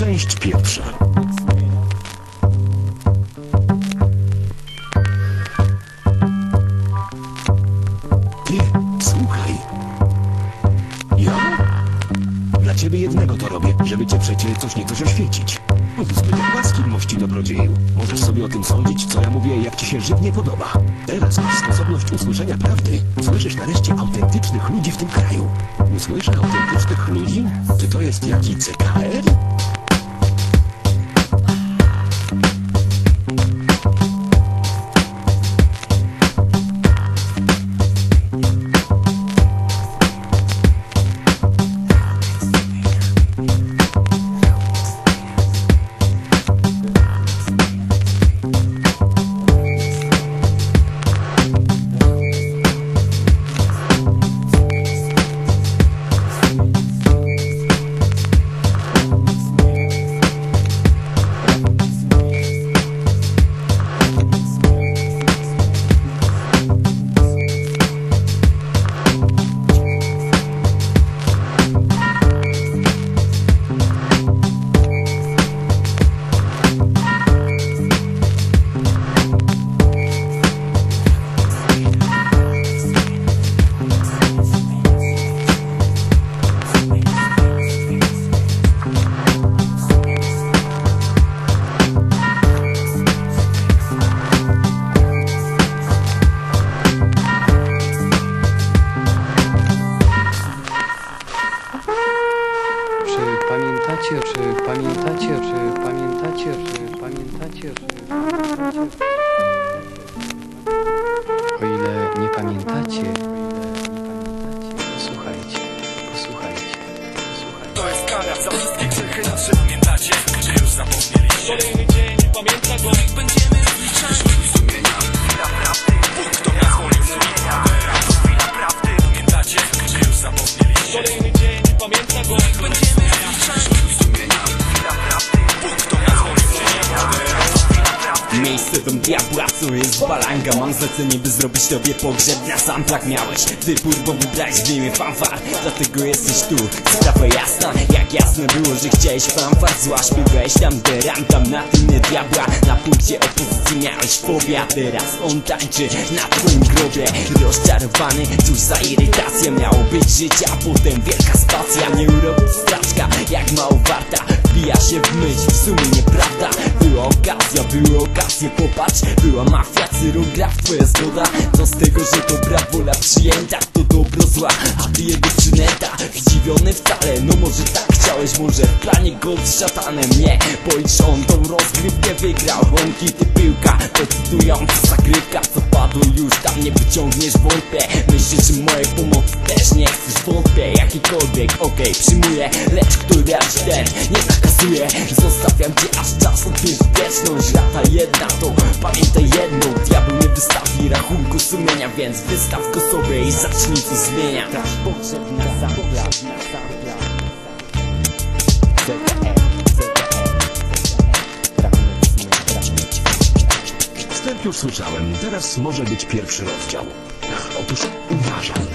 Część pierwsza. Ty, słuchaj. Ja? Dla ciebie jednego to robię, żeby cię przecie coś nie coś oświecić. Zbyt łaski mości dobrodzieju. Możesz sobie o tym sądzić, co ja mówię, jak ci się żywnie podoba. Teraz masz sposobność usłyszenia prawdy. Słyszysz nareszcie autentycznych ludzi w tym kraju. Słyszę autentycznych ludzi? Czy to jest jaki CKR? Pamiętacie, czy pamiętacie, czy pamiętacie, czy pamiętacie, czy pamiętacie? O ile nie pamiętacie, posłuchajcie, posłuchajcie, posłuchajcie. To jest kara za wszystkie grzechy nasze Pamiętacie, czy już zapomnieliście Kolejny dzień, pamięta go Będziemy rozliczać dom diabła, co jest balanga? Mam zlecenie, by zrobić tobie pogrzeb. Na sam tak miałeś wybór, bo wybrałeś w imię fanfar. Dlatego jesteś tu, sprawa jasna Jak jasne było, że chciałeś fanfar. Zła tam deram, tam na tylnie diabła. Na punkcie opozycji miałeś fobia Teraz on tańczy na twoim grobie. Rozczarowany, cóż za irytacja Miało być życie, a potem wielka spacja. Nie urobić straczka, jak mało warta się w myśl, w sumie nieprawda okazja, były okazje, popatrz Była mafia, cyrograf, twoja zgoda. Co z tego, że dobra wola przyjęta To dobro zła, a ty jego przynęta Zdziwiony wcale, no może tak chciałeś Może w planie gold z szatanem. Nie, bo iż on tą rozgrywkę wygrał. Łąki ty piłka, decydująca zagrywka. Co padło już tam nie wyciągniesz wątpię. Myślisz, że mojej pomocy Jakikolwiek, okej, przyjmuję Lecz który aż ten nie zakazuje Zostawiam cię aż czas odbierz wieczność Lata jedna to pamiętaj jedno Diabeł nie wystawi rachunku sumienia Więc wystaw go sobie i zacznij coś zmieniać. Traż pogrzeb na sampla, na sampla ZTE, Wstęp już słyszałem, teraz może być pierwszy rozdział. Otóż uważaj.